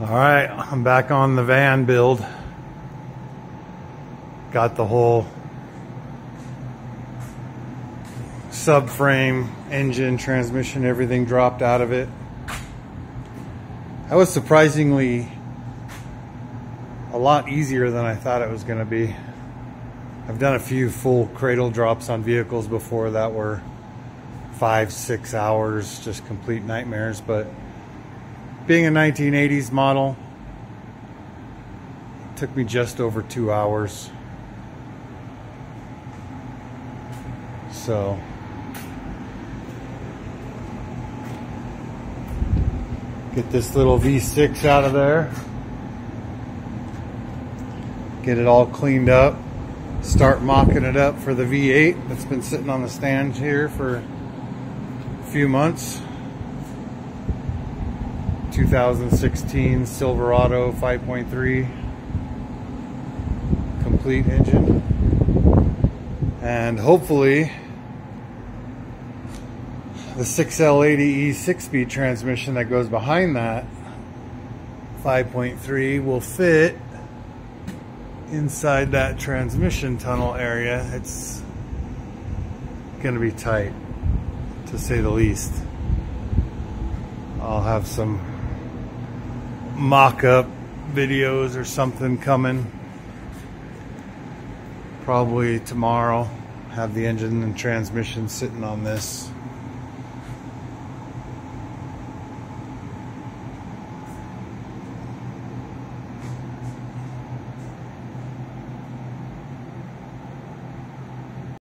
All right, I'm back on the van build. Got the whole subframe, engine, transmission, everything dropped out of it. That was surprisingly a lot easier than I thought it was going to be. I've done a few full cradle drops on vehicles before that were five, six hours, just complete nightmares, but being a 1980s model, took me just over two hours. So, get this little V6 out of there, get it all cleaned up, start mocking it up for the V8 that's been sitting on the stand here for a few months. 2016 Silverado 5.3 complete engine and hopefully the 6L80E 6-speed transmission that goes behind that 5.3 will fit inside that transmission tunnel area. It's going to be tight to say the least. I'll have some mock-up videos or something coming. Probably tomorrow. Have the engine and transmission sitting on this.